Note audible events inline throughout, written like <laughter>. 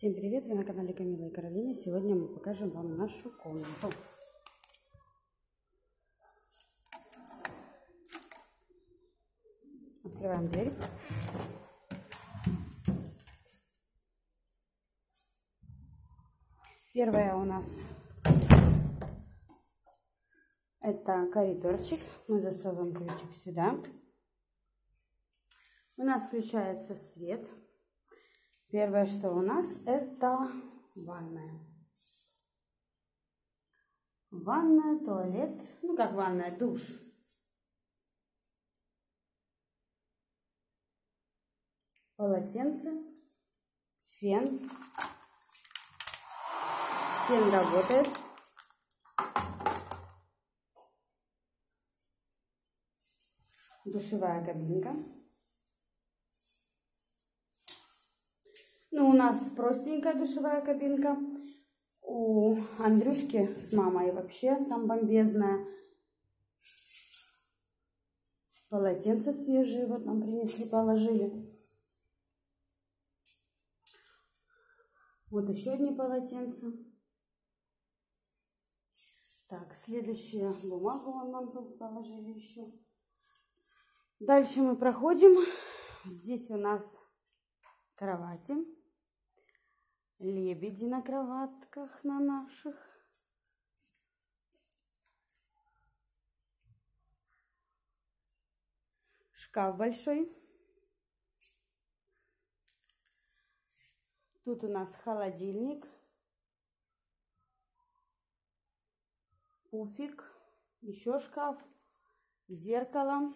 Всем привет! Вы на канале Камила и Каролина. Сегодня мы покажем вам нашу комнату. Открываем дверь. Первая у нас это коридорчик. Мы засовываем ключик сюда. У нас включается свет. Первое, что у нас, это ванная. Ванная, туалет, ну как ванная, душ. Полотенце, фен. Фен работает. Душевая кабинка. У нас простенькая душевая кабинка. У Андрюшки с мамой вообще там бомбезная. Полотенца свежие вот нам принесли, положили. Вот еще одни полотенца. Так, следующая бумагу он нам положили еще. Дальше мы проходим. Здесь у нас кровати лебеди на кроватках на наших. Шкаф большой. Тут у нас холодильник. Пуфик. Еще шкаф. Зеркало.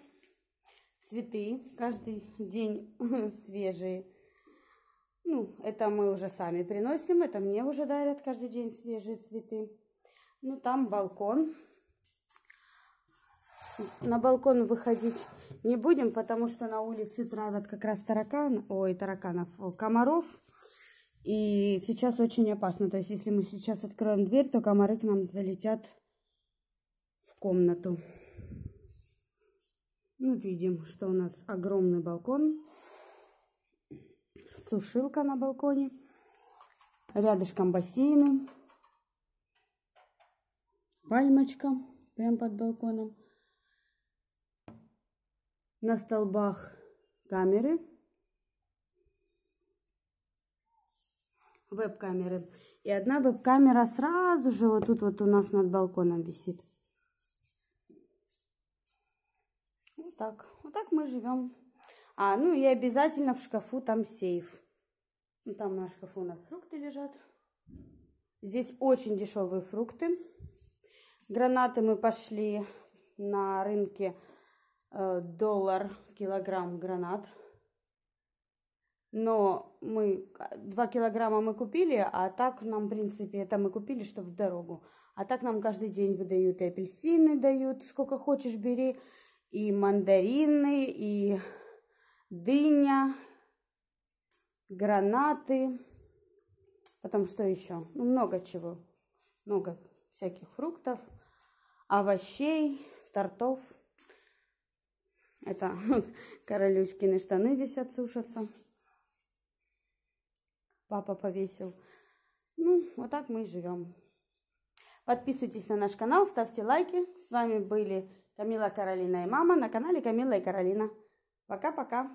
Цветы. Каждый день <laughs> свежие. Ну, это мы уже сами приносим, это мне уже дарят каждый день свежие цветы. Ну, там балкон. На балкон выходить не будем, потому что на улице травят как раз таракан, ой, тараканов, комаров. И сейчас очень опасно. То есть, если мы сейчас откроем дверь, то комары к нам залетят в комнату. Ну, видим, что у нас огромный балкон сушилка на балконе. Рядышком бассейны. Пальмочка прямо под балконом. На столбах камеры. Веб-камеры. И одна веб-камера сразу же вот тут вот у нас над балконом висит. Вот так. Вот так мы живем. А, ну и обязательно в шкафу там сейф. Ну, там на шкафу у нас фрукты лежат. Здесь очень дешевые фрукты. Гранаты мы пошли на рынке э, доллар килограмм гранат. Но мы 2 килограмма мы купили, а так нам, в принципе, это мы купили, чтобы в дорогу. А так нам каждый день выдают и апельсины дают, сколько хочешь бери, и мандарины, и дыня, гранаты, потом что еще? Ну, много чего. Много всяких фруктов, овощей, тортов. Это <laughs> королюшкины штаны висят, сушатся. Папа повесил. Ну, вот так мы и живем. Подписывайтесь на наш канал, ставьте лайки. С вами были Камила, Каролина и мама на канале Камила и Каролина. Пока-пока.